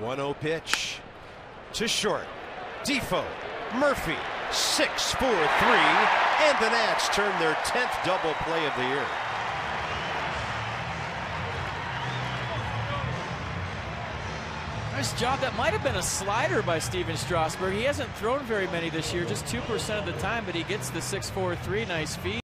1-0 pitch to short. Difo, Murphy, 6-4-3, and the Nats turn their 10th double play of the year. Nice job. That might have been a slider by Stephen Strasburg. He hasn't thrown very many this year, just 2% of the time, but he gets the 6-4-3 nice feed.